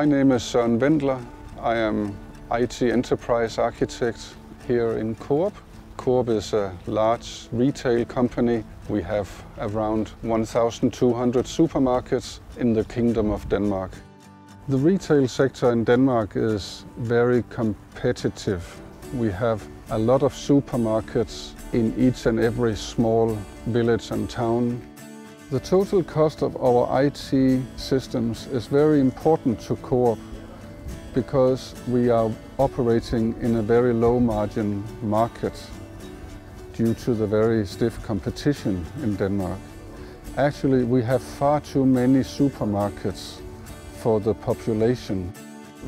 My name is Søren Wendler. I am IT Enterprise Architect here in Coop. Coop is a large retail company. We have around 1,200 supermarkets in the Kingdom of Denmark. The retail sector in Denmark is very competitive. We have a lot of supermarkets in each and every small village and town. The total cost of our IT systems is very important to Coop because we are operating in a very low margin market due to the very stiff competition in Denmark. Actually, we have far too many supermarkets for the population.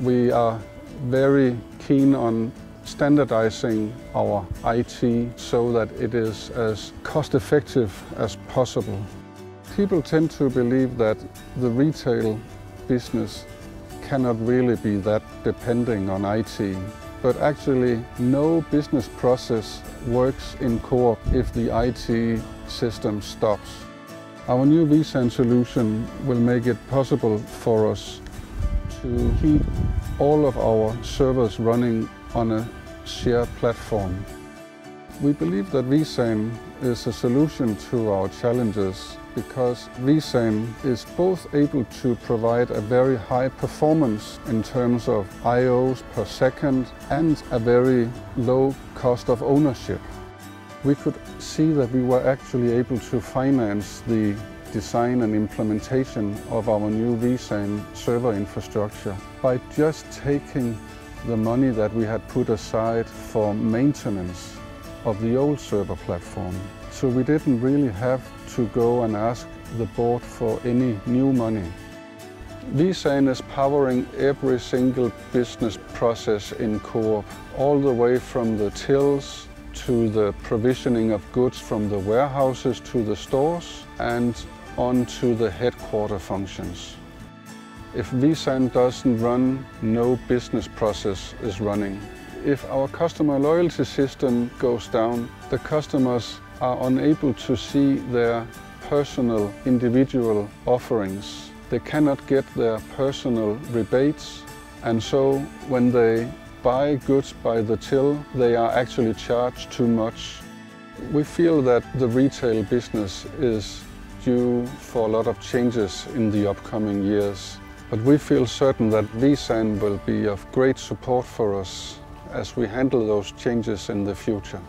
We are very keen on standardizing our IT so that it is as cost effective as possible. People tend to believe that the retail business cannot really be that depending on IT. But actually, no business process works in Coop if the IT system stops. Our new vSAN solution will make it possible for us to keep all of our servers running on a shared platform. We believe that vSAN is a solution to our challenges because vSAN is both able to provide a very high performance in terms of IOs per second and a very low cost of ownership. We could see that we were actually able to finance the design and implementation of our new vSAN server infrastructure by just taking the money that we had put aside for maintenance of the old server platform. So we didn't really have to go and ask the board for any new money. vSAN is powering every single business process in Coop, all the way from the tills to the provisioning of goods from the warehouses to the stores and on to the headquarter functions. If vSAN doesn't run, no business process is running. If our customer loyalty system goes down, the customers are unable to see their personal individual offerings. They cannot get their personal rebates and so when they buy goods by the till, they are actually charged too much. We feel that the retail business is due for a lot of changes in the upcoming years. But we feel certain that vSAN will be of great support for us as we handle those changes in the future.